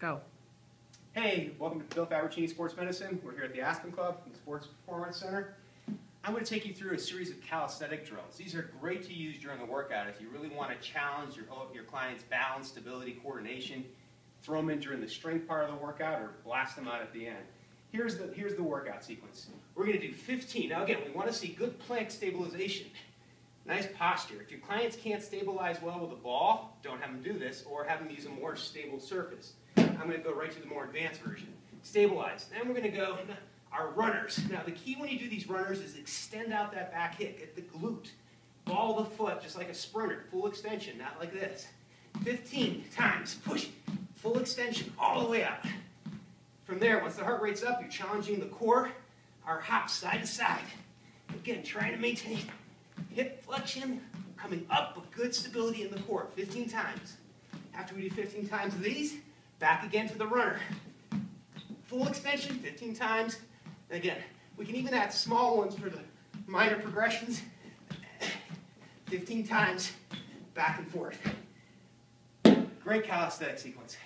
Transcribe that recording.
Go. Hey, welcome to Bill Fabrocini Sports Medicine. We're here at the Aspen Club the Sports Performance Center. I'm going to take you through a series of calisthenic drills. These are great to use during the workout if you really want to challenge your, oh, your client's balance, stability, coordination. Throw them in during the strength part of the workout or blast them out at the end. Here's the, here's the workout sequence. We're going to do 15. Now again, we want to see good plank stabilization. Nice posture. If your clients can't stabilize well with a ball, don't have them do this, or have them use a more stable surface. I'm going to go right to the more advanced version. Stabilize. Then we're going to go our runners. Now the key when you do these runners is extend out that back hip, get the glute. Ball the foot just like a sprinter, full extension, not like this. 15 times, push, full extension all the way out. From there, once the heart rate's up, you're challenging the core, our hops side to side. Again, trying to maintain hip flexion, coming up with good stability in the core, 15 times. After we do 15 times of these, back again to the runner. Full extension, 15 times. And again, we can even add small ones for the minor progressions. 15 times, back and forth. Great calisthenic sequence.